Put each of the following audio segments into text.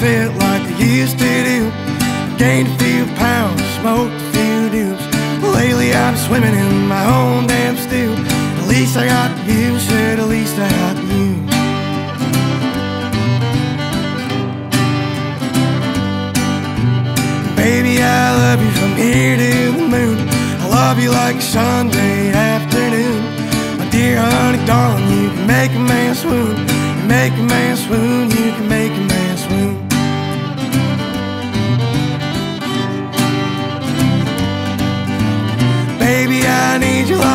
fit like they used to do. Gained a few pounds, smoked a few dooms. Lately I'm swimming in my own damn stew. At least I got you, said at least I got you. Baby, I love you from here to the moon. I love you like Sunday afternoon. My dear honey, darling, you can make a man swoon. You make a man swoon,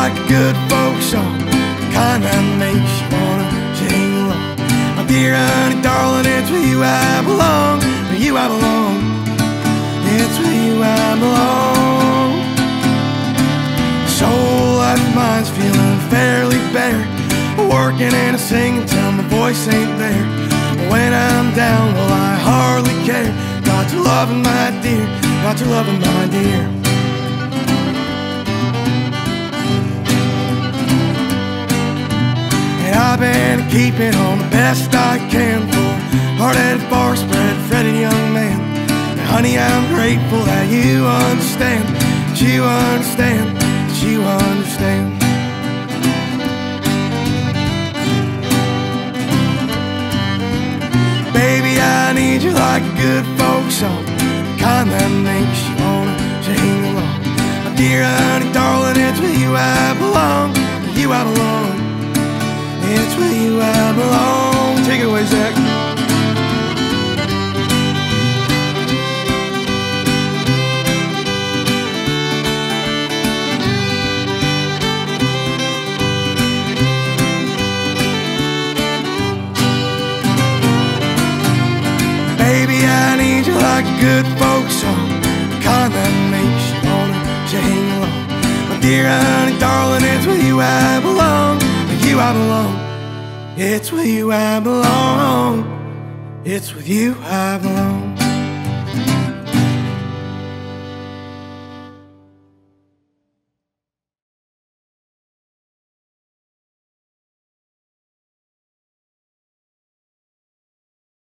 like a good folk song, the kind that makes you wanna sing along. My dear honey, darling, it's with you I belong, with you I belong. It's with you I belong. Soul life of feeling fairly bare. Working and singing till my voice ain't there. When I'm down, well I hardly care. Got your loving, my dear. Got your loving, my dear. I've been keeping on the best I can for hard-headed, far-spread, fretted young man. And honey, I'm grateful that you understand, that you understand, that you understand. Baby, I need you like a good folk song, the kind that makes you wanna sing along. My dear honey, darling, it's with you I belong, you I belong. It's with you I belong. Take it away, Zach. Baby, I need you like good folk It's with you I belong. It's with you I belong.